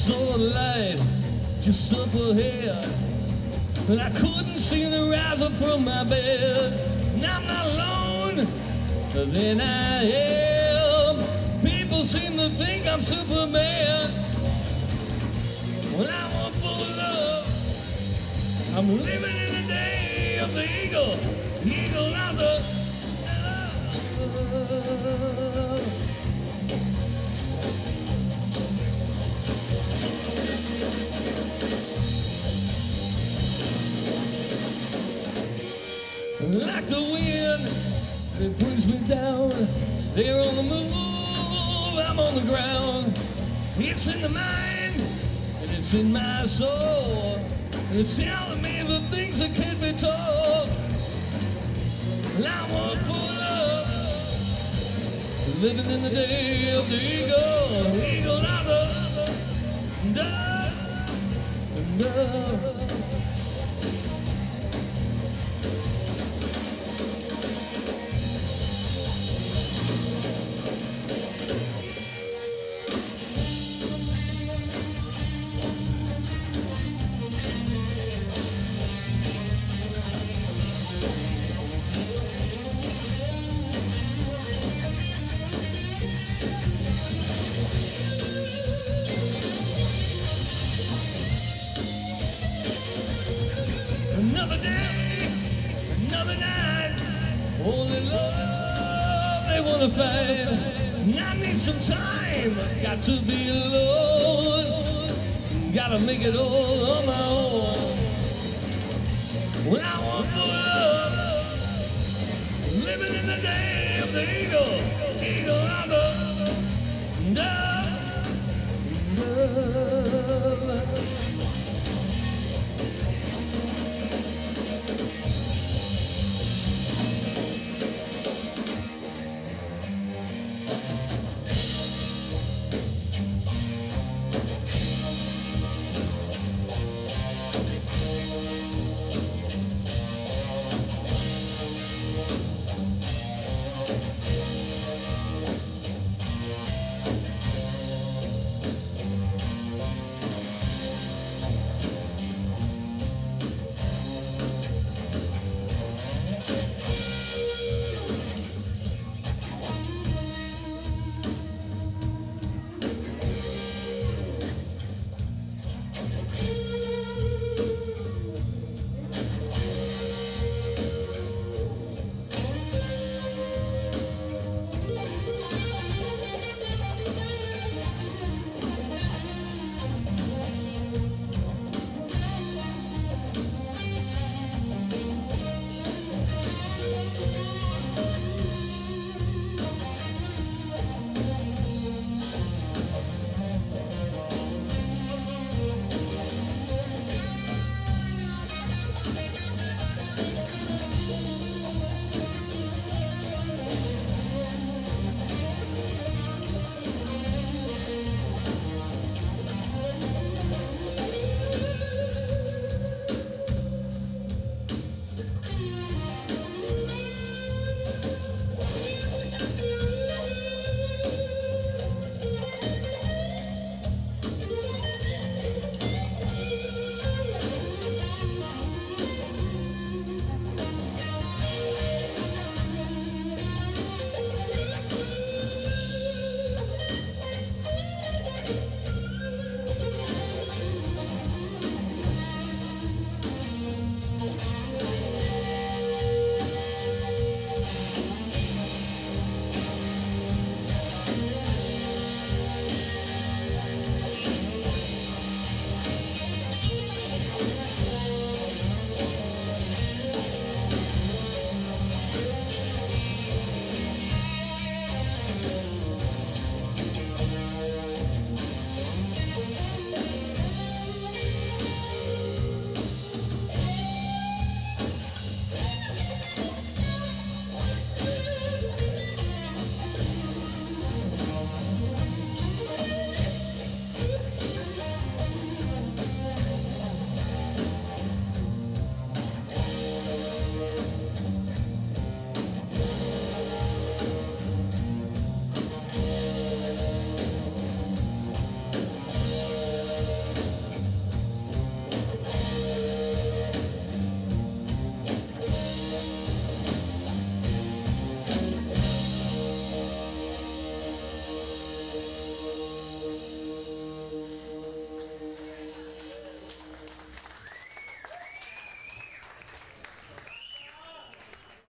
saw the light just up ahead. And I couldn't see the rise up from my bed. I'm not alone, but then I am. People seem to think I'm Superman. When I want full of love, I'm living in the day of the eagle. Eagle, Like the wind that brings me down. They're on the move, I'm on the ground. It's in the mind and it's in my soul. And it's telling me the things that can't be told. I want full love. Living in the day of the eagle, eagle not the dove, dove. Another day, another night. Only love they wanna find. I need some time. Got to be alone. Gotta make it all on my own. When I want for love, living in the day of the eagle, eagle on the dove, dove.